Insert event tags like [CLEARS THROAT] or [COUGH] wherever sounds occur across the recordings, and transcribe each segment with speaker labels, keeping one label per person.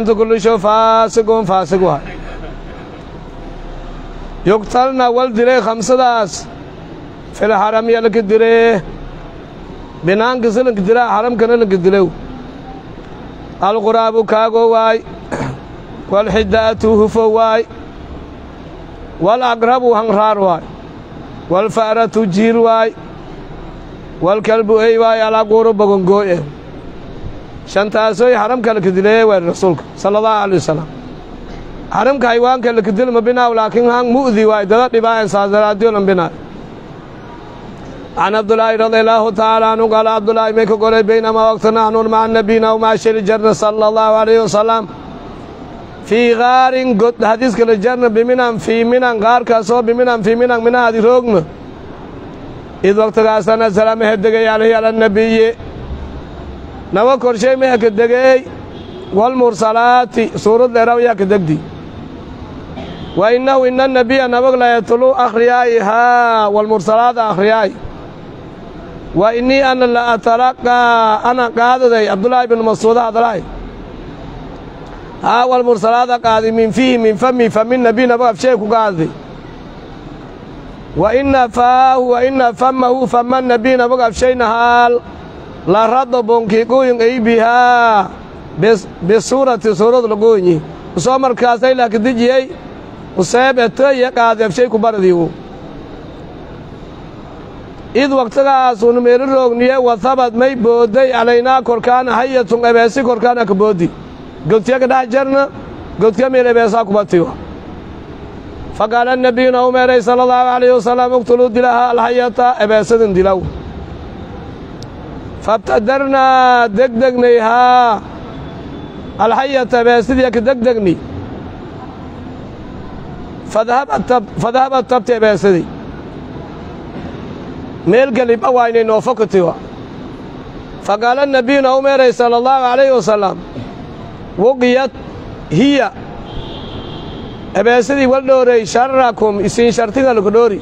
Speaker 1: kullu shay faasiqun faasiq waay yuqtalna wal dilay khamsadaas fil haram ya laka diree binaanka silanka dilaa haramkana lanka dilow alquraabu kaago waay [CLEARS THROAT] walxidaatu hufo waay walaqrabu hanraar waay walfa'ratu jiir waay walkalbu ey waay alaquuru bogongooye shantaasoy xaramka laka dileeye waari rasuulka sala allahu alay wasalam xaramka haywaanka laka dilma binaaw laakiin han mu'di waay dada dhibaayan saasaraadiyolan binaayo can cabdulaahi radi allaahu tacaala anhu qaala cabdulaahi may ka golay baynamaa waqta naxnun maca nabiyina wmaashiri jarna sala allahu alayhi wasalam fii gaarin god hadiiskala jarna biminan fii minan gaarkaasoo biminan fii minan minahadi roogna id waqtigaasa nasala mehe degay alayhi ala nabiyi nawa korshay mehe ka degeey walmursalaati suurad dheeraw yaa ka degdi. Wa innahu ina nabiya nabag layatlu akhriyaayihaa walmursalaada akhriyaay wa innii ana la atalaqaa ana qaadaday cabdulaahi binu mascuuda hadlaay haa walmursalaada qaadi min fiihi min fami fami nabiy nabag afshay ku qaadaday wa inna faahu wa inna famahu fama nabiy nabag afshayna haal la rado bonkiiqooyin ay bihaa bisuurati suurad lagoonyi u soo markaasay laakadijiyey useeb etoya qaadi afshay ku baradiigu id waqtigaasuu numeeri roogniye wahabad may boodday calaynaa korkaana hayatun ebeesi korkaana ka booddi godtiya ka dhex jarna godka meel ebeesaa kubatiwa fa qaala nabiyuna u meeray sala allahu alayhi wasalam uqtuluu dilaha alhayata ebeesadin dilow fabtadarnaa degdegnayhaa alhayata ebeesidii ka degdegni fadahabat tabti ebeesadii meel gelib awaynay noofokatiwa fa qaala nabiyuna u meeray sala allahu alayhi wasalam wuqiyad hiya ebeesadii wal dhoorey sharakum isiin shartiga laku dhoori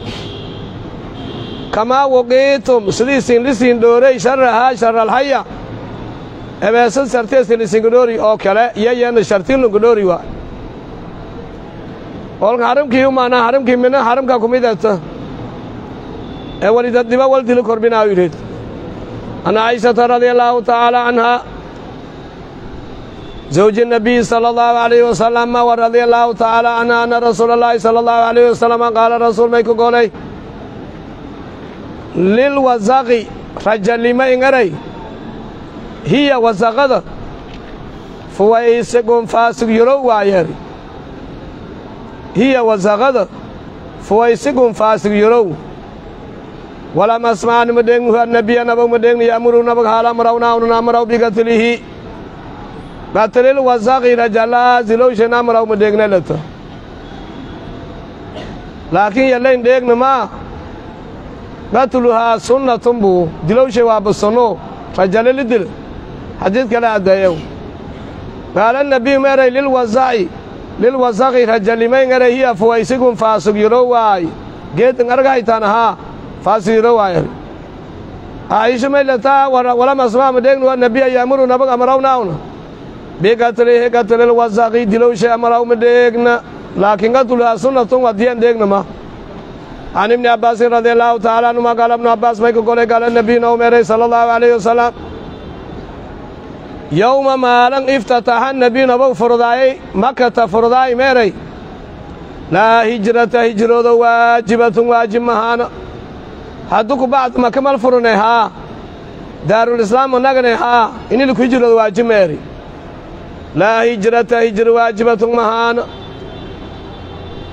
Speaker 1: kamaa waqiitum sidiisin lisin dhoorey sharrahaa sharralxaya ebeesan sarteesin lisingudhoori oo kale yayana shartilungudhoori waa olka haramkii umaanaa haramkii mina haramka kumidata ee walidaddiba waldilu korbinaa yidhid an caishata radia allaahu tacaala canhaa zawji nabiy sala allahu alayhi wasalama wa radia allaahu tacaala canha anna rasuula allaahi sala allahu alayhi wasalama qaala rasuul may ku golay. lilwasaqi rajalnimo ingaray hiya wasaqada fuwa iisegun faasig yorow waayeeri hiya wasaqada fuwa isigun faasig yorow walam asma'an mudeng nabiya nabaw mudeng yamuru nabag halam rauna unna maraw bigatlihi batlil wasaqi rajala zilow shena maraw mudeng nalata laakin yalayn deegnama maa gatluhaa sunnatun buu dilowshe waaba sunno rajale lidil xadiid kale addeeyow qaala nabiyu meeray lilwasaci lilwasaqi rajalimayn eray hiya fuwaysigun faasig yiro waay geedin argahaytaan ahaa faasiyiro waay aisha maylataa walam asmaa madheegnu nabiya yaamuru nabag amrawnaawna bigatlihi gatlil wasaqi dilowshe amraw madheegna laakiin gatluhaa sunnatun wadiyan dheegna ma can ibni abbaasin radia allaahu tacaala anhuma qaala ibnu abbaas may ka golay qaala nabiyuna u meeray sala allahu alayhi wasalam yowma maalan iftataxa nabiyu nabag furdaayey makata furdaay meeray laa hijrata hijrooda waajibatun waajib mahaana haddu ku bacd makamal furunay haa daarulislaam anaganay haa inilku hijrooda waajib meeri laa hijrata hijra waajibatun mahaana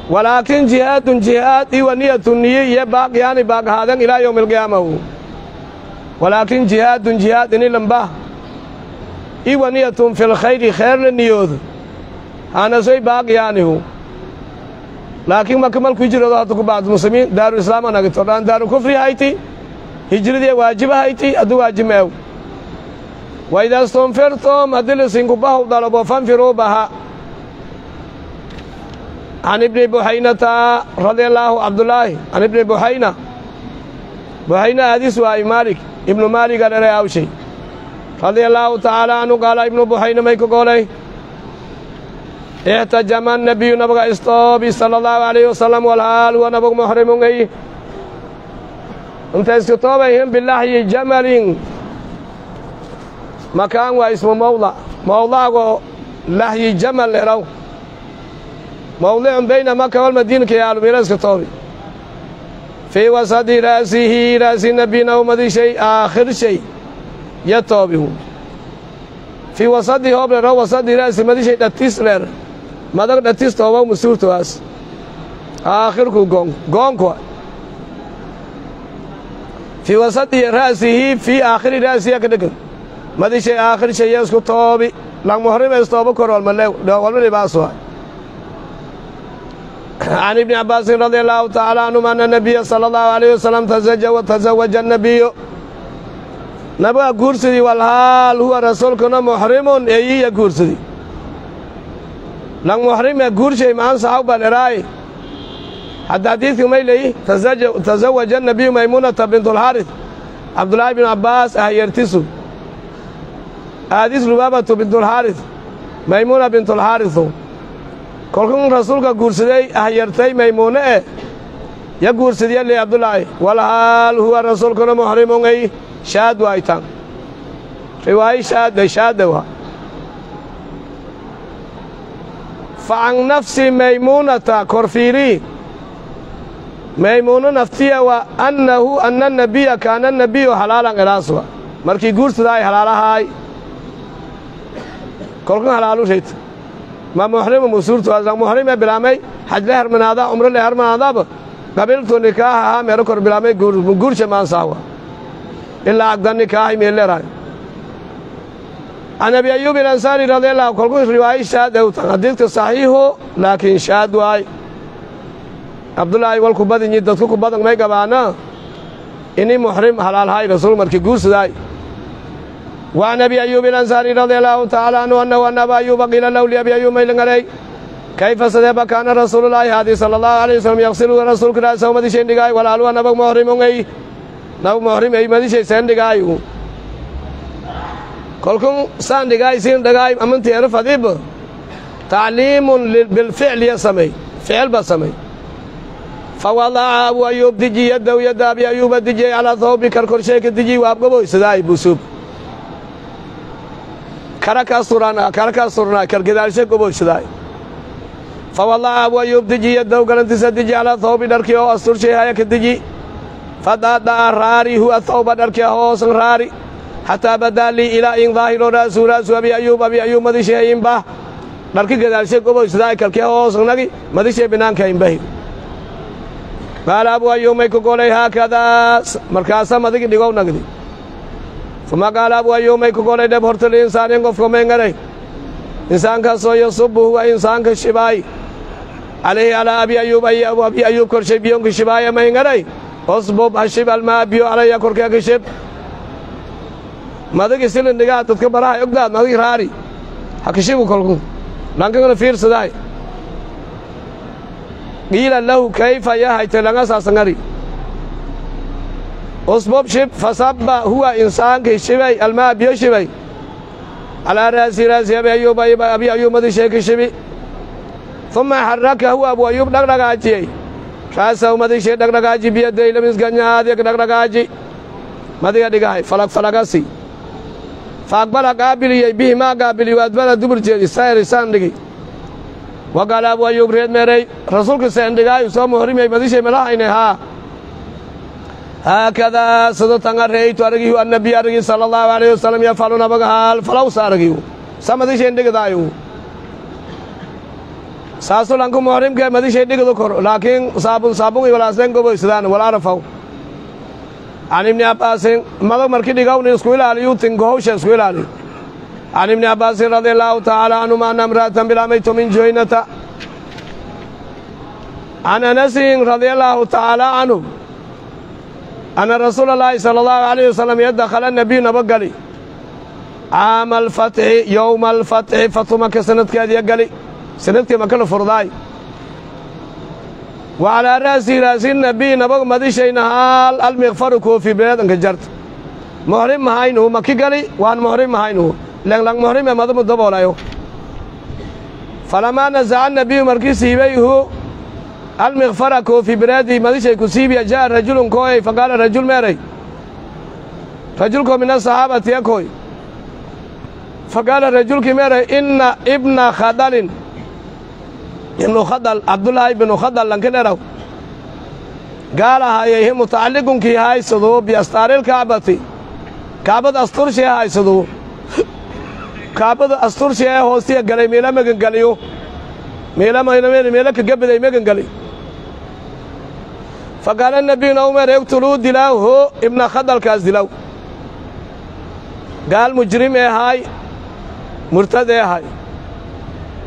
Speaker 1: walaakin jihaadun jihaad iwa niyatu niye iyo baaqyaani baaqahaadan ilaa yowmi alqiyaamahu walaakin jihaadun jihaad inilambah iwa niyatun fi lkhayri kheerla niyooda haanasoy baaqyaanihu laakiin maka malku hijroodo haddu ku bacd muslimiin daaru islaam anagito dhaan daaru kufri hayti hijradii waajiba hayti haddu waajib meew. Wa idaa stunfirtum haddii lisinkubahu dalabo fanfiruu baha can ibni buxaynata radia allaahu cabdulaahi can ibni buxayna buxayna aadis waaye maalik ibnu maaliga dhere awshay radia allaahu tacaala canhu qaala ibnu buxayna may ka golay ixtajama annabiyu nabiga istoobi sala allahu alayhi wasalam walhaal huwa nabigu muxrimun ay inta isku toobayhin bilaxyi jamalin makaan waa ismu mawdac mawdacgo laxyi jamal leraw mawdicun bayna maka walmadiinaka yaalu mila iska toobi fii wasadi ra'sihi ra'si nabiyina umadi shay aakhir shay ya toobihu fii wasadi hooblero wasadi ra'si madi shay dhatis leer madag dhatis tooba musuurtowaas aakhirku goon goonkwa fii wasadi ra'sihi fii aakhiri ra'siya ka dhegan madi shay aakhir shay ya isku toobi lang muhrima istooba kor walmale walma dhibaasuha can ibni cabbaasin radia allaahu tacaala canhum anna nebiya sala allahu alayh wasalam tasaja wa tasawaja annebiyu nabigaa guursadii walhaal huwa rasuulkuna muxrimun eeyihiya guursadi lan muxrimya guurshay maaan saxaw baan eraaye hadda xadiidka may leeyi tasawaja annebiyu maymuunata bintulxaaris cabdullaahi binu cabbaas ahyertisu aadis lubaabatu bintulxaaris maymuuna bintulxaarisu kolkun rasuulka guursaday ahyartay maymuune eh. Ya guursadiya li cabdulaahi walhaal huwa rasuulkuna muxrimungay shaad waaytan riwaayo shaadda shaadda waa facan nafsi maymuunata korfiirii maymuuno naftiya wa annahu anna nabiya kaana nabiyu halaalan ilaaswa markii guursadaa ay halaalahaay kolkun halaalu rayta ma muxrimu musuurtu muxrime bilaamay xaj le hermanaada umro le hermanaadaba qabiltu nikaahahaa meero kor bilaamay guursha maansaawa ilaa agda nikaahay meeleeraay can abi ayuub ilansaari radiallahu kolku riwaayo shaad ewtan xadiidka saxiixu laakiin shaad waay cabdulaahi walku badinyi dadku ku badan may gabaana ini muxrim halaalhay rasuul markii guursadaay وعن أبي أيوب الأنصاري رضي الله تعالى عنه أنه أن أبا أيوب قيل له لأبي أيوب ميلن علي كيف سدب كان رسول الله هذه صلى الله عليه وسلم يغسل رسول كراسه مدي شيء دقاي ولا ألوى نبغ محرم أي نبغ محرم أي مدي شيء سين دقاي كلكم سان دقاي سين دقاي أمن تعرف هذيب تعليم بالفعل يسمي فعل بسمي فوضع أبو أيوب دجي يده ويد أبي أيوب دجي على ثوب كركر شيك دجي وأبقى سداي بوسوب kargadaalshe gobooshadaay fawallaa abu ayuub deji yaddow galantiisa deji calaa thawbi dharkii oo asturshay haya ka deji fadaadha'a raari huwa thawba dharkii hoosan raari xataa badaa lii ilaa in daahiro raasu raasu abi ayuub abi ayuub madishay inbah dharki gadaalshe gobooshadaay kalkii hoosan nagi madishay binaanka inbahi qaala abu ayuub may ku golay haakadaa markaasa madigi dhigow nagdi uma qaala abu ayuub may ku golay dheb horta liinsaanin qofka mayngaray insaankaasoo yasubu huwa insaanka shibaay calayhi calaa abi ayuub abi ayuub korshay biyonka shibaaya mayngaray osbub hashib almaa biyo calaya korkee ka shib madagi silindhigaa dadka baraha ogdaad madagi raari ha kashibu kolku dhankagana fiirsadaay qiila lahu kayfa yahayte langasaasangari usbub shib fasabba huwa insaankii shibay almaa biyo shibay. Calaa raasi raasi abi ayuub abi ayuub madisheeki shibi. Uma xaraka huwa abu ayuub dhagdhagaajiyey raasahu madishee dhagdhagaaji biyaday lamisganyaadek dhagdhagaaji madiga dhigahay falag falagasi. Faaqbala qaabiliyey bihi maa qaabiliyu adbana dubur jeedi sayr isaan dhigi. Waqaala abu ayuub reed meeray rasuulka seendhigaayu soo muhrimay madishay malahayne haa هكذا صدتنا رأيت أرجيه النبي أرجيه صلى الله عليه وسلم يفعلون بقال فلو سارجيه سمدي شيء عندك دايو. ساسو لانكو محرم كي مدي شيء عندك ذكر لكن صابون صابون ولا سين كبو إسلام ولا رفعوا عن ابن عباس ماذا مركي دعوا نسكويل عليه تنقوش نسكويل عليه عن ابن عباس رضي الله تعالى عنهما أن امرأة بلاميت من جوينة. عن أنس رضي الله تعالى عنه. anna rasuula allaahi sala allahu calayhi wasalam yadakhala nebiy nabagali caama alfatxi yowma alfatxi fatu maka sanadkeediya geli sannadkii maka la furdaay wa calaa ra'si raasi nabiy nabag madishayna haal almikfaru koofi beedanka jarta mohrim mahaynuhu maki geli waan mohrim mahaynuhu lenglang mohrim ee madamu daboolayo falamaa nasaca nabiyu markii siibayhu almikfara koofi bireedii madishay ku siibiya ja'a rajulun kooyey faqaala rajul meeray rajulkoo min asaxaabati ekoy faqaala rajulkii meeray inna ibna khadalin. Ibnu khadal cabdullaahi ibnu khadal lankidheraw gaalahaayayhi mutacalliqunkii haysaduu biastaarilkacbati kacbada asturshee haysaduu kacbada asturshee ee hoostiya galay meela megangeliyo meela kagabaday megangeli faqaala nebiyuna umer iqtuluu dilaaw hoo ibna khadalkaas dilaw gaal mujrim ee haay murtad ee hay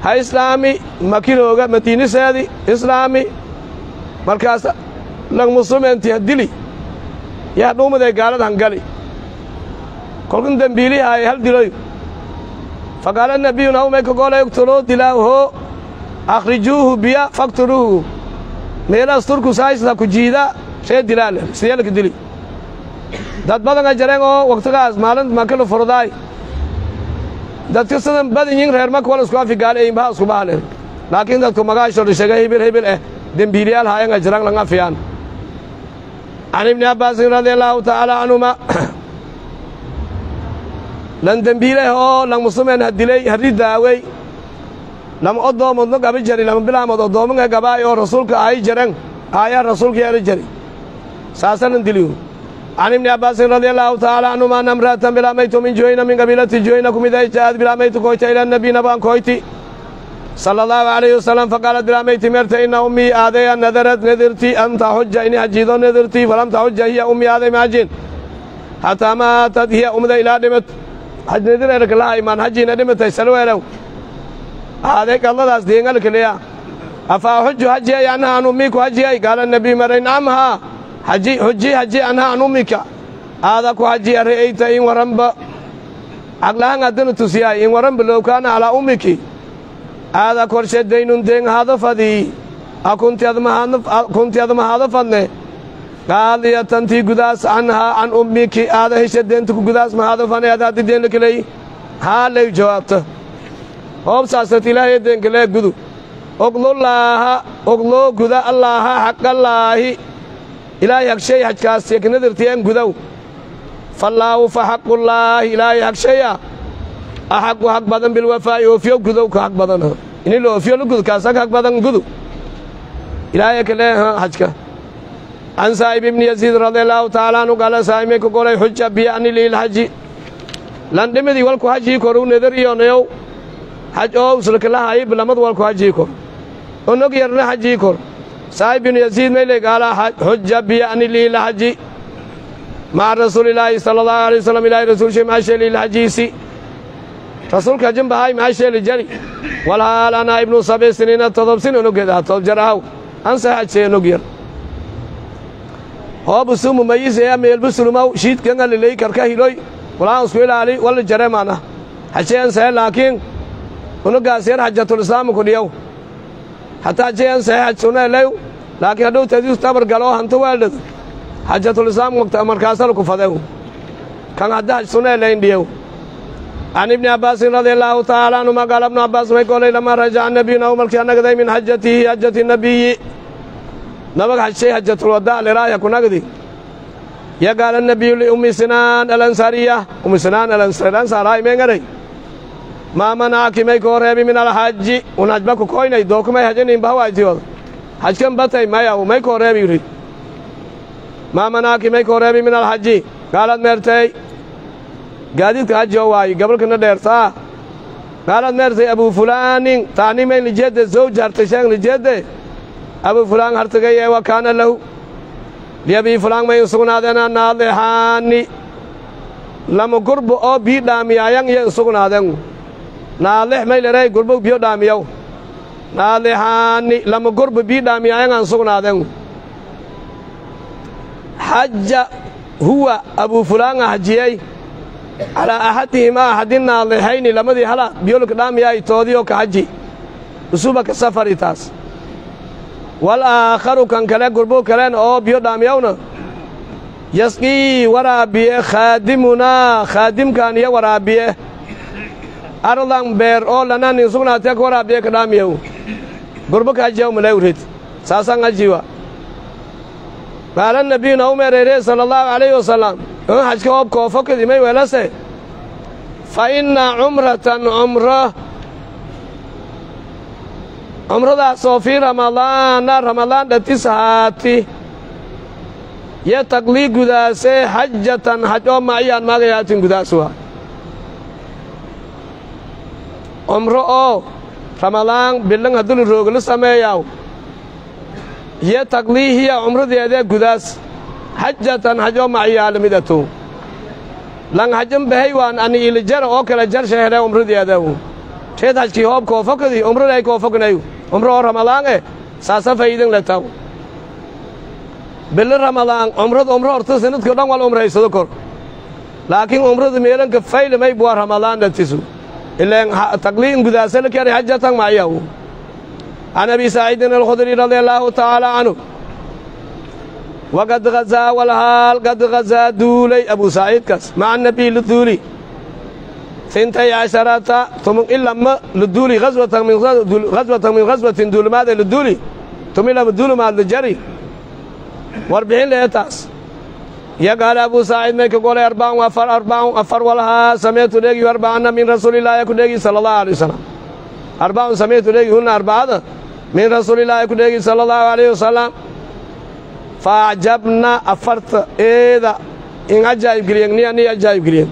Speaker 1: ha islaami makinooga madiiniseedi islaami markaas langmusumenti ha dili yaa dhuumaday gaalad hangali kolkan dembiilihaay hal diloy faqaala nebiyuna umay kagoole iqtuluu dilaaw hoo akhrijuuhu biya faktuluuhu meelaas turku saaysta ku jiida ree dilaale sideelka dili. Dad badanga jareen oo wakhtigaas maalin makala furdaay dadka sidan badinyin reer maka wal isku afigaale imbaha isku bahale laakiin dadku magaasho sheega hibil hibil eh dembiiliyaal haayanga jiraan lang afiyaan. Can ibni abbaasin radia allaahu tacaala canhuma [CLEARS THROAT] lan dembiileh oo lang musumeen ha dilay harri daawey lama oddoomodno gabi jari lama bilaamood oddoominga gabaay oo rasuulka ay jaren aayaa rasuulka yeeli jari. Saasanan diliyu. Can ibni abbaasin radia allaahu tacaala canhuma anna imra'atan bilaamaytu min juhayna min qabiilati juhayna kumiday ja'ad bilaamaytu koyta ila nabiy nabaan koyti sala allahu calayhi wasalam faqaalat bilaameyti merta ina ummii aadaya nadarad nadirti an taxuja ini hajiido nadirti falam taxuja hiya ummii aaday maajin xataa maatad hiya umda ilaa dhimat. Haj nadir erkalaha imaan hajiina dhimatay aaday qadladaas deengalkaleya afa axuju hajiyay anha an ummiku hajiyay qaala nabiy maray. Nacam haa haji xuji haji anha an ummika aada ku hajiya ra'ayta in waranba caglahan haddana tusiyaay in waranba low kaana calaa ummiki aada korshe daynun deen haado fadii akunti adma haado fadne qaadiyatantii gudaas canhaa can ummiki aada hesha deenta ku gudaas ma haado fane ad haddi deen lakeley haa lay jawaabta hoobsaasat ilaahay deenkalee gudu. Oglullaaha ogloo guda allaaha xaqallaahi ilaahay hagshay hajkaas yeknadirtiyeen gudow fallaahu fa xaqullaahi ilaahay hagshaya axaqu haq badan bilwafaa'i oofiyo gudow ka haq badan. Ini la oofiyo la gudu kaas hag haq badan gudu. Ilaahay kale hajka can saa'ib ibni yaziid radia allaahu tacaala anhu qaala saa'imay ka golay xuja biya'ni liilhaji landhimidii walku hajii koru nedar iyonayow xaj oo uslakalahayi bilamad walku hajii kor. Onog yarna hajii kor. Saa'ib ibnu yaziid mayley qaala xuja biya'ni liilhaji maca rasuulilaahi sala allahu alay wasalam ilaahay rasuulshay maashe liilhajiisi rasuulka hajin bahay maasheeli jari. Walhaal anaa ibnu sabi siniina todobsin onogeed ah todob jar ahaw ansa hajsee onog yar. Hoobusu mumayisaya meelbusulumaw shiidkanga liley karka hiloy walaan isku ilaali wala jare maana hajeen sahe laakiin unugaas yar hajatulislaamu ku dhiyow hataa hajeen sahe haj suneelew laakiin hadhow tadiis tabar galo hanto weeldhad hajatulislaam markaasal ku fadew. Kan hadda haj suneeleyn dhiyow can ibni abbaasin radia allaahu tacaala canhuma qaala ibnu abbaas may golay lamaa rajaca nabiyuna markii anagday min xajatihi xajati nabiyi nabag hajshay hajatulwadaa liraaya kunagdi ya qaala nabiyu liummi sinaan alansaariya ummi sinaan alansaaraay meengaday maa manacaki may koo min alxaji un hajba ku koynay dookumay hajinin bahawaytiyooda hajkan batay mayaw may koo reebi yidhi maa may koo min alxaji qaalad meertay gaadiidka haji oo waayo gabalkana dheertaa qaalad meertay abuu fulaanin taanimayn lijeedde zawja hartashaan lijeedde abuu fulaan hartagay ee wa kaana lahu. Liabii fulaan may insugnaadeen naadixaani lama gurbo oo bii dhaamiyaayan iyo insugnaadeen naadix may leray gurbo biyo dhaamiyow naadixaani lama gurbo bii dhaamiyaayan aan sugnaadeen. Xaja huwa abuu fulaanga hajiyey. Calaa axadihimaa axadi naadixayni lamadii hala biyolka dhaamiyaay toodiyo ka haji. Usuba ka safari taas. Wal aakharu kan kale gurbo kalen oo biyo dhaamiyawna yasqii waraabiye khaadimunaa khaadimkan iyo waraabiye ardan beer oo lana nin sugnaatee ka waraabiye ka dhaamiyaw gurbo ka hajiyaw malawrid saasaan hajiwa qaala nabiyuna u meereeree sala allahu calayhi wasalam in xajka hoobka oo fokadimay welase fa inna cumratan cumro cumradaasoo fii ramadaana ramadaan dhatis haati yo taglii gudaasee xajatan xaj oo maciyaan maagayaatin gudaas waa cumro oo ramadaan bilan hadduli roogla sameeyaw. Yo tagliihiya cumradeedee gudaas. Xajatan xaj oo maciyaalamidatow lan xajan bahay waan ani ilijara oo kale jarsha hele cumradeedaw reed xajkii hoobka oo fokadii cumraday koo fognayu cumro oo ramadaan eh saasa faa'iidan letaw bili ramadaan cumrada cumro horta sanadkao dhan wal umraysado kor laakiin cumrada meelanka faylamay buwa ramadaan dhatisu إلا تقليد قد أسألك يعني حجة معيه عن أبي سعيد الخدري رضي الله تعالى عنه. وقد غزا والهال قد غزا دولي أبو سعيد كس مع النبي للدولي. ثنتي عشرة ثم إلا ما للدولي. غزوة من غزوة من غزوة دول ماذا للدولي؟ ثم إلا بدول مع الجري وأربعين ليتاس. Taas yagaale abu saacid may ka golay arbacun afar arbacun afar walhaa sameetu dheegi arbacana min rasuulillaahi ku dheegi sala allahu alay wasalam arbacun sameetu dheegi hunna arbacada min rasuulillaahi ku dheegi sala allahu alayhi wasalam fa acjabna afarta eeda in ajaa'ib geliyen ni ani ajaa'ib geliyen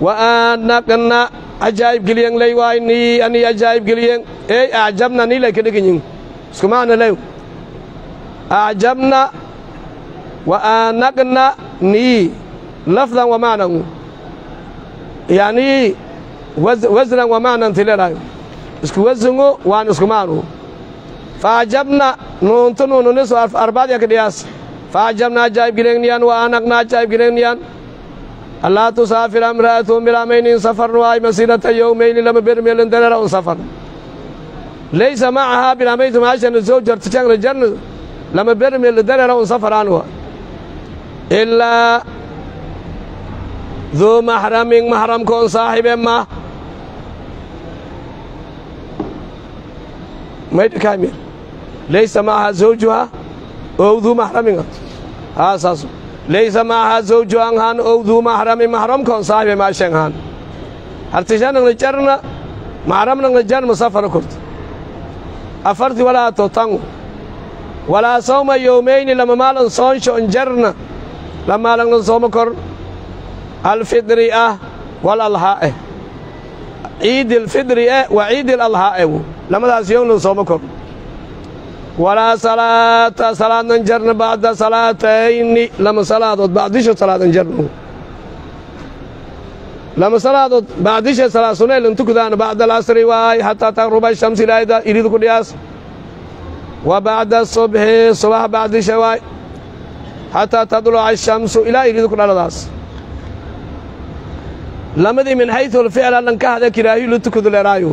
Speaker 1: wa anaqna ajaa'ib geliyen ley waay ni ani ajaa'ib geliyen ey acjabna ni lay ka dheganyin iskumaana lew وآنقنا ني لفظا ومعنى يعني وز وزنا ومعنى تللا اسكو وزنو وان اسكو معنو فعجبنا نونتنو نونس أربعة يكدياس فعجبنا جايب جلينيان وآنقنا جايب جلينيان الله تسافر امرأة بلا مين سفر؟ واي مسيرة يومين لما برمي لندلر سفر. ليس معها بلا مين معاشا الزوج جرتشان رجال لما برمي لندلر سفر عنها. Ilaa duu maxramin maxramkoon saaxibe ma maydhakaamir laysa macahaa zawjuha ow duu maxraminga haa saas laysa macahaa zawjuhan han ow duu maxramin maxramkoon saaxibe maashen han hartishanangna jarna maxramnangna jarma safara korto afarti walaa to tangu walaa sawma yowmayni lama maalan soonsho on jarna lamaalangna sooma kor alfidri ah walalhaa eh. Ciidilfidri eh wa ciidilalhaa eh. Lamadaas yownan sooma kor walaa salaata salaadnan jarna bacda salaatayni lama salaadood bacdisho salaadan jarna lama salaadood bacdisha salaad sunaylan tukdaana bacda alasri waay xataa taqruba shamsi ilaahida iridu ku dhiyaas wa bacda subxi subax bacdisha waay xataa tadluca ashamsu ilaa iridu ku dhaladaas lamadii min xaytu lficla dhanka hada kiraahiyu la tukadu leeraayo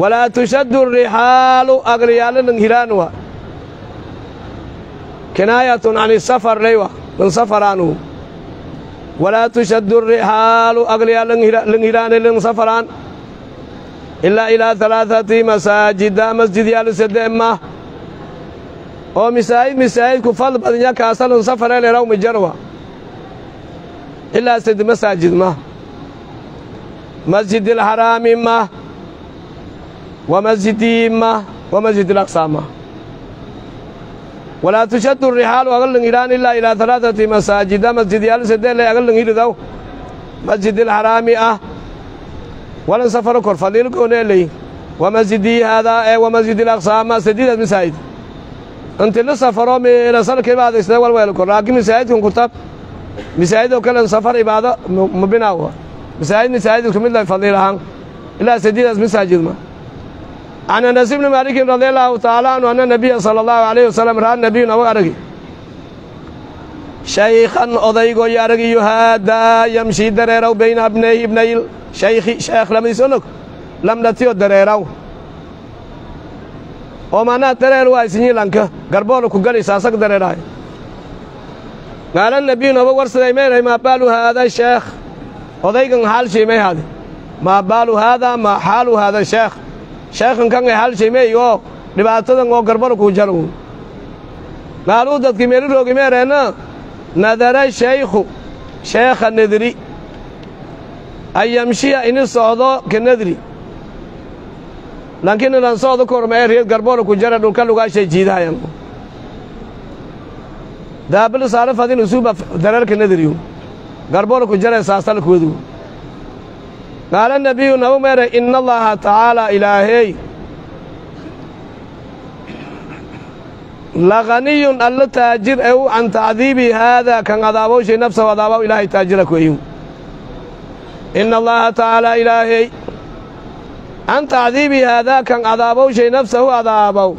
Speaker 1: walaa tushaddu rixaalu agriyaalanan hiraanwa kinaayatun can isafar leywa lan safaraanu. Walaa tushaddu rixaalu agriyaalan hiraane lan safaraan. Ilaa ilaa alaaثati masaajida masjidyaal sede ma oo misaajid misaajidku fadl badanya kaasalan safare leeraw majarwa ilaa sed masaajid ma. Masjid alxaraami ma. Wa masjidii ma. Wa masjid alaqsaa ma. Walaa tushaddu rixaalu agalan hidhaan ilaa ilaa alaaثati masaajida. Masjidyaal sede le agalan hiridaw masjid alxaraami ah. Walan safaro kor fadliil goone ley. Wa masjidii haadaa ee wa masjid alaqsaa ma. Sedidaas masaajid inti la safaro meelasalkii baadaysada walweel kor laakiin masaajidkan kutab masaajidoo kalen safar ibaado mabinaawa masaajid masaajid ka mid lay fadliil ahaan ilaa sedidaas masaajid ma can anas ibni maalikin radi allaahu tacaala anhu anna nabiya sala allahu alayhi wasalam ra'a nabiyun awa aragi shaykhan odaygo yo aragiyo haadaa yamshii dareeraw bayna abnayhi ibnayl shaykhi sheekh lamadiis onog lamdhatiyo dareeraw oo maanaa dareer waa isinyilanka garboola ku galaysa asag dareeraay. Qaala nabiyu naba warsaday meeray maa baalu haada sheekh? Odaygan haalshay may haade maa baalu haadaa maa xaalu haada sheekh? Sheekhan kan ay haalshay may oo dhibaatadan oo garbara kuu jaro maaluu dadkii meeli roogi meereenna nadara shaykhu sheekha nadri an yamshiya ini socdo ka nadri laakiin ilan socdo korma ee reed garbora ku jara dhulka lugaashay jiidahayan daabal saare fadin usuuba dareerka nadriyu garbora ku jara saasal kuwadu. Qaala nabiyu nabu meere ina allaha tacaala ilaahey laganiyun allo taajir e can tacdiibi haadaa kan adaabowshay nafsahu adaabaw ilaahay taajira kueyu ina allaha tacaala ilaahey can tacdiibi haadaakan adaabow shay nafsahu adaabow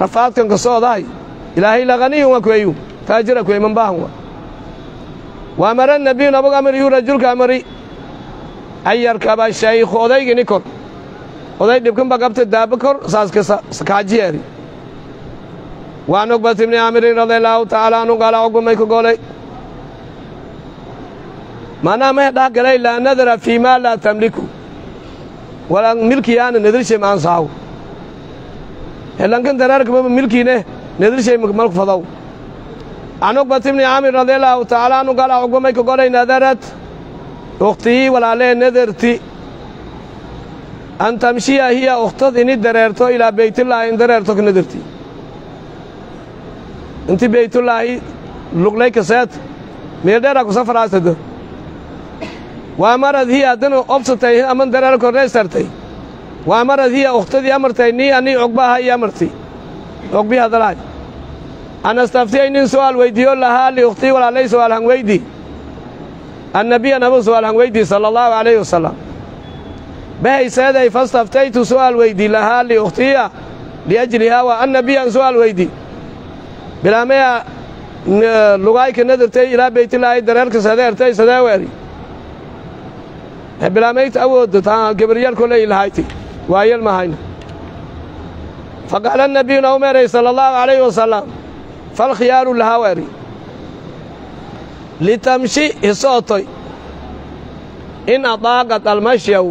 Speaker 1: rafaadkan ka soodahay. Ilaahay laqaniyun wa kueyu faajira kuey mambaahan wa wa amara nebiyu nabagu amariyu rajulka amari. An yarkaba shaykhu odaygini kor. Oday dhibkinba qabta daaba kor saaskisa sakaajiyeeri waa nuqbat ibni caamirin radia tacaala anhu qaala ogumay ku golay macnaha may dhexgalay laa nadara fii maa laa tamliku walan milkiyaana nadirshay maansahaw elankan danaarkamaba milkiine nadirshay malfadaw can cuqbat ibni caamir radiallaahu tacaala anu gala cuqbamay golay nadarat. Nadarad walaalee nadarti an tamshiya hiya ukhtad ini dareerto ilaa beytullaahi in dareerto ka nadarti inti beytullaahi luqlay kaseed meeldheeraa ku safaraasadda waa marad hiya haddana obsatay aman dareer kornaystartay waa marad hiya ukhtadii amartay nii anii cogbaha ii amarti cogbii hadalahay anastaftiyay nin su'aal weyddiiyo lahaa li ukhtii walaalay su'aal han weydii annabiya su'aal han weydii sala allahu calayhi wasalam bahayseeday fastaftaytu su'aal weydii lahaa li ukhtiya liajlihaa waa annabiyan su'aal weydii bilaamaya lugaayka nadartay ilaa beytilaahi dareerka sadeertay sadeeweeri bilaamayta awoodda taa gabaryaalko leey lahayti waayal mahayna faqaala nabiyu nahu meeray sala allahu calayhi wasalam falkhiyaaru lahaa weeri litamshi hisootoy in adaaqad almashyaw.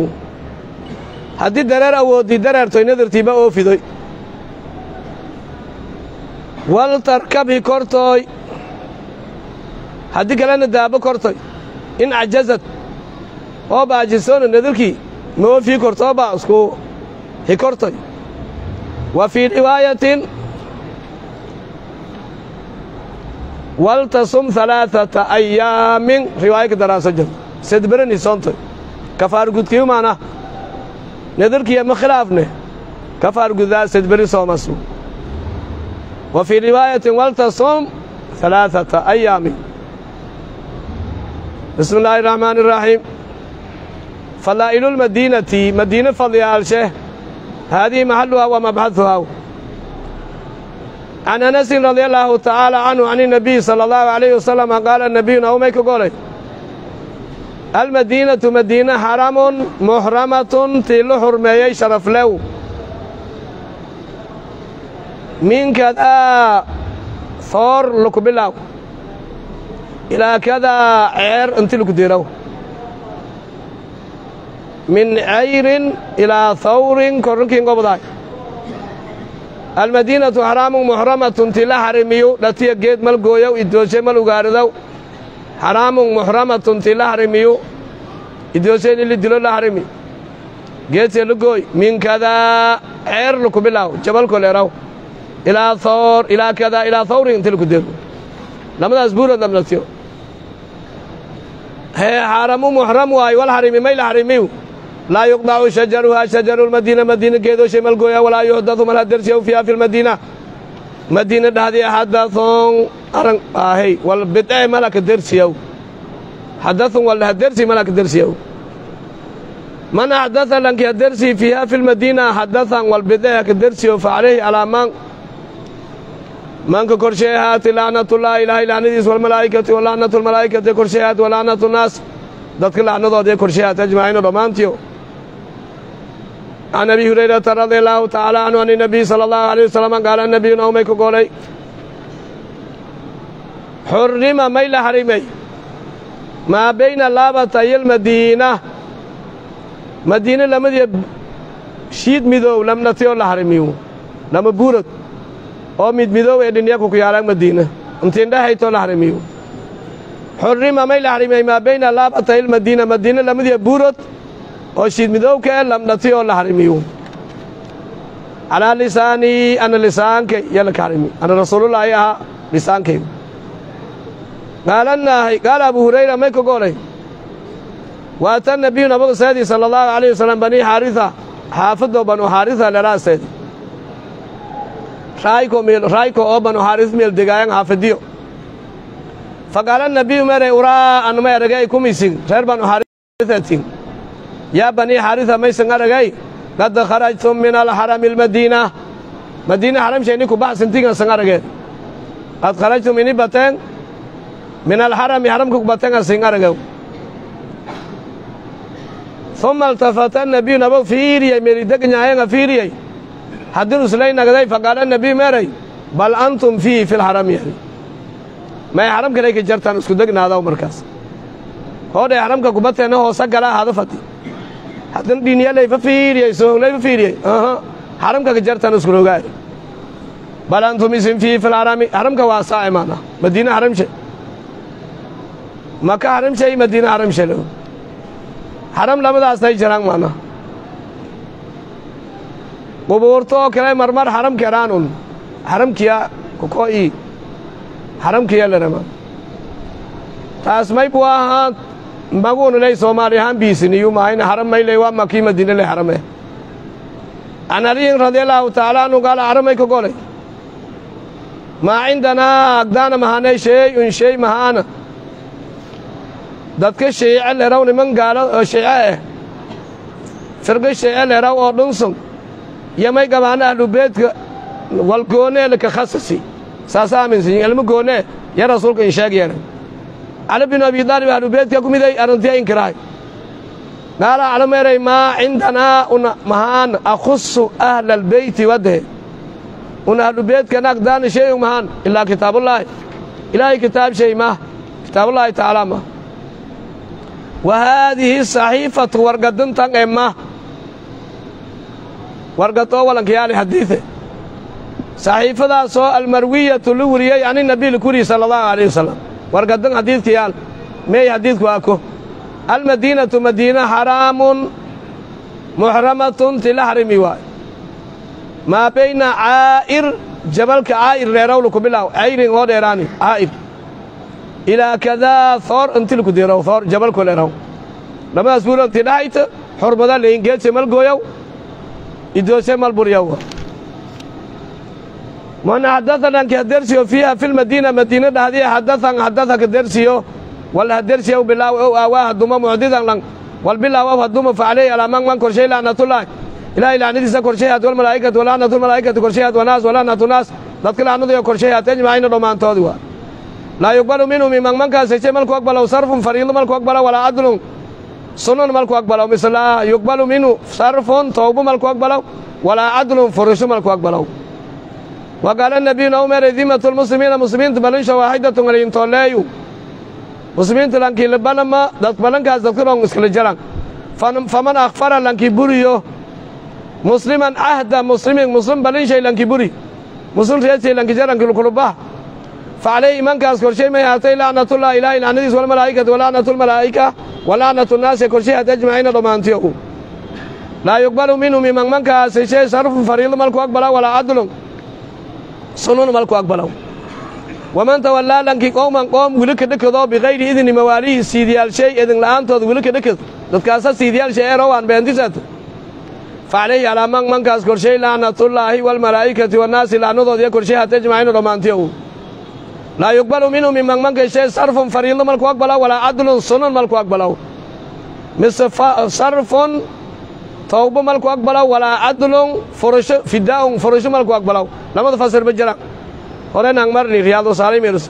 Speaker 1: Haddii dareer awooddii dareertoy nadartiiba oofidoy. Waltarkabhi kortooy. Haddii kalena daabo kortoy in cajazad آب اجیسون ندرکی نو فی کرتا با از کو هکرتای و فی روایتین والت سوم ثلاثة أيام. رواية كدرا سجل سدبرني صنطي كفار قد كيو معنا. ندر كيا مخلافنا. كفار قد ذا سدبرني صوم اسمه وفي رواية والت سوم ثلاثة أيام. بسم الله الرحمن الرحيم. فضائل المدينة مدينة فضيها الشيخ هذه محلها ومبحثها عن أنس رضي الله تعالى عنه عن النبي صلى الله عليه وسلم قال النبي نوميك قولي المدينة مدينة حرام محرمة تلو حرمي شرف له من كذا ثور لك بلاو إلى كذا عير أنت لك min cayrin ilaa hawrin korrinkiin gobodaay almadiinatu xaraamun muxramatun tila harimiyu dhatiya geed mal gooyow iddooshe mal ugaaridow. Xaraamun muxramatun tila harimiyu iddoosheyn ili dilo la harimi. Geedse lugooy min kadaa ceer luku bilaaw jabalkoleeraw ilaa hawr ilaa kadaa ilaa hawrin intilku deego labadaas buulood labnatiyo hee xaaramu muxram waay wal harimi mayla harimiyu laa yuqdacu shajaruhaa shajaru lmadiina madiina geedooshay malgooya walaa yuxdadu malha dersiyaw fiiha fi lmadiina madiina dhahdi xadathon aran ahey wal bid'e malaka dersiyaw xadathun walaha dersi malaka dersiyaw man axdatha lankiha dersi fiiha fi lmadiina xadathan wal bid'e ka dersiyo fa calayhi alaamaan manka korshay ahaati lacnatullahi ilaahay lacnadiis walmalaa'ikati walacnatu lmalaa'ikati korshay ahaati walacnatu naas dadka lacnadooda korshay ahaati ajmaciino dhammaantiyo can abi hurayrata radia allaahu tacaala canhu an nabiy sala allahu alay wasalam qaala nabiyu naumay ka goolay xurrima may la xarimay maa bayna laabatay almadiina madiine lamadii shiid midoow lamnatiyoo la harimiyu lama buurad oo mid midoow ee dhinyaku ku yaalaan madiina intiindhahaytoo la harimiyu xurrima may la harimiyey maa bayna almadiina madiine lamadii buurad oo shiid midoowka ee lamnatiyoo la harimiyu calaa lisaanii ana lisaankay yala ka harimi. Ana rasuulullaahi ahaa lisaankaygu qaalanaahay qaala abu hurayra may ka goolay waata nabiyu nabagu seedii sala allahu alayh wasalam banii xaarisa xaafadoo banu xaarisa lelaaseedi raayko meel raayko oo banu xaaris meel degaayan xaafadiyo. Faqaala nabiyu mere uraa anuma eragay kumisin reer banu xaarisatin yaa banii xaarisa maysan aragay qad kharajtum min alxarami almadiina madiina xaramshayni ku baxsintigasan arageen qad kharajtum ini bateen min alxarami xaramka ku bateen asin aragew uma altafata nabiyu nabag fiiriyey meridegnyaayenga fiiriyey haddin uslay nagday faqaala nabiyu meeray bal antum fiihi fi lxarami yari may xaramkanay ka jartaan isku degnaadaw markaas hoodhay xaramka kubateenna hoose galaa hada fadi haddana dhiinyalayfa fiiriyey sohoglayfa fiiriyey. Aha. Xaramka ka jartaan iskurogaay bal antum isin fiihi fi lxarami xaramka waa saace maana madiina xaramshe maka xaramshay madiina xaramshe lo xaram lamadaasay jiraan maana qubuurto oo kale marmar xaramki eraanun xaramkiya koko'i xaramkiya lerama taas may buu ley soomaali ahaan biisiniyu mahayna xaram mayley waa makii madiine le xarame can aliyin radi allaahu tacaala anhu gaala xaramay ka golay maa cindanaa agdaana mahanay sheeyun sheey mahaana dadka sheece leraw niman gaalo oo sheece ah firqi sheece leraw oo dhunsun yamay gabaana ahlu beedka wal goonee laka khasasi. Saasa aaminsanyin ilmo goonee ya rasuulka in sheeg yeedhay cali binu abi daalib ahlu beedka ku miday arrintiya inkirahay gaala calameeray maa cindanaa una mahaan akhusu ahla albeyti waddehe una ahlu beedkana agdaana sheeyu mahaan ilaa kitaabullaahi. Ilaahay kitaab shay maah kitaabullaahi tacaala mah wa haadihi saxiifatu wargadintan ee mah wargadoo walankayaali xadiide saxiifadaasoo almarwiyatu la weriyey ani nabiy lakuriyi sala allahu alayh wasalam wargadin xadiidka yaal meey xadiidku waa ko almadiinatu madiina xaraamun muxramatun tila xarimi waay maa bayna caa'ir jabalka caa'ir reerawla ku bilaw. Cayrin oo dheeraani caa'ir. Ilaa kadaa hoor intilku dirow hoor jabalku leeraw labadaas buulo inti dhahayta xurmada leingeedse malgooyow idoose من حدثنا كدرسيو فيها في المدينة مدينة هذه حدثنا حدثنا كدرسيو ولا درسيو بلا واه دوما معددا لن. والبلا واه دوما فعليه على من من كرشي لعنة الله. إلا إلى أن يدس كرشي هات والملائكة ولا أن الملائكة كرشي هات وناس ولا أن ناس نتكلم عن ذي كرشي هات أجمعين رومان تودوا لا يقبل منهم من من كاسيش ملك أكبر أو صرف فريض ملك أكبر ولا عدل. سنن ملك أكبر مثل لا يقبل منه صرف توب ملك أكبر ولا عدل فرش ملك أكبر وقال النبي عمر ذمة المسلمين مسلمين تبلن شواهدة تمرين توليو. مسلمين تلانكي لبنما دات بلنكا ذكرهم اسكل جران. فمن أخفر لانكي بريو مسلما عهد مسلم مسلم بلن شي لانكي بري مسلم تيتي لانكي جران كل قلوبها فعليه من كاس كرشي ما يعطي لعنة الله إله إلا نديس والملائكة ولعنة الملائكة ولعنة الناس كرشي أجمعين ضمانتيهم لا يقبل منهم من من كاس شيء صرف فريض ملك أقبل ولا عدل. Sunun malku aqbalow waman tawallaa lankii qowman qoom wilika dhekadoo bikayri idni mawaalihi siidiyaalshay edin la'aantooda wilika dhekad dadkaasa siidiyaalshay erowaan beentisat facaleyhi alaa man mankaas korshay lacnatullaahi walmalaa'ikati wannaasi lacnadoodiyo korshayaad ajmaciina dhammaantiyo laa yuqbalu minhu miman mankashay sarfun fariido malku aqbalow walaa cadlun sunun malku aqbalow mise sarfun towbo malku aqbalow walaa cadlun furasho fidaa'un furasho malku aqbalow lamada fasir ma jiraan hore nang marni riyaadu saalimirus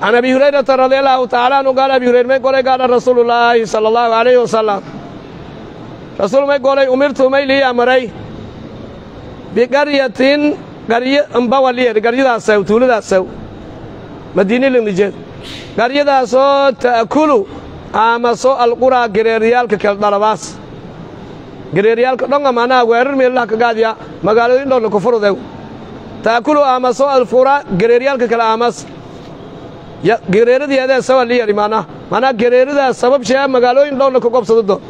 Speaker 1: can abi hurayrata radi allaahu tacaala anhu qaala abi hurayr may golay gaadha rasuulullaahi sala allahu alayhi wasalam rasuul may golay umirtu may lii amaray biqaryatin qaryo ambawaliyer garyadaasew tuuladaasew madiine lingnijeed qaryadaasoo ta'kulu aamaso alquraa gereeryaalka kale dhalabaas gereeryaalka dhonga macnaha weerar meelaha kagaadiya magaalooyin dhowna kufurudew ta'kulu aamaso alqura gereeryaalka kale aamas. Gereeradiiadee sawa liyari macnaha. Macnaha gereeradaas sabab shee magaalooyin dhowna ku gobsado doon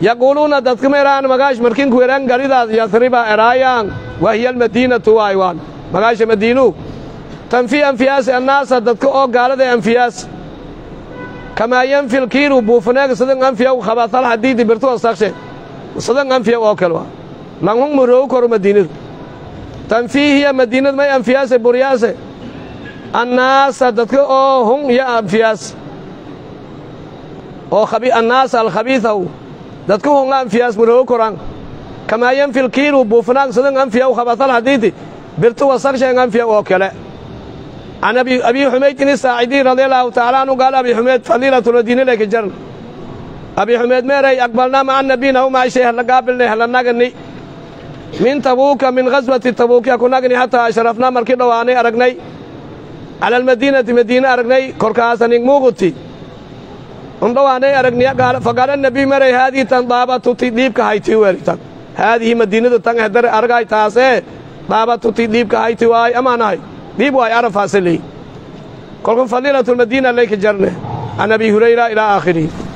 Speaker 1: yaquuluuna dadka meeraan magaash markinku weeraan garidaas yasriba eraayaan wahiya almadiinatu waaywan magaasha madiinuu tanfi anfiyaasi annaasa dadka oo gaalada anfiyaas. Kamaa yanfi lkiiru buufaneega sadan anfiyaw khabaasal hadiidi birtu wasakshe sadan anfiyaw oo kale waa lanhung muroogu koro madiinadu tanfiihiya madiinad may anfiyaase buryaase annaasa dadka oo hun ya anfiyaas oo annaasa alkhabiisaw dadka hunga anfiyaas muroogu koraan kamaa yanfi lkiiru buufanaag sadan anfiyaw khabaasal hadiidi birtu wasakshen anfiyaw oo kale. Can abi xumaydin isaacidiin radi allaahu tacala anhu qaal abi xumayd fadiilatulmadiine leyka jaran abi xumayd meeray aqbalnaa maca nabiyina u macishay halla qaabilnay halla nagani min tabuuka min khaswati tabuukiya ku nagni hataa ashrafnaa markii dhowaanay aragnay cala almadiinati madiine aragnay korkaasanig muuquti un dhowaanay aragniya faqaala nabiy meray haadihi tan daabatuti dhiibka hayti weeritan haadihi madiinadu tan hedare argay taasee daabatuti dhiibka hayti waay amaanahay dhiib waay arafaase leey kolku fadiilatulmadiina leyka jarne can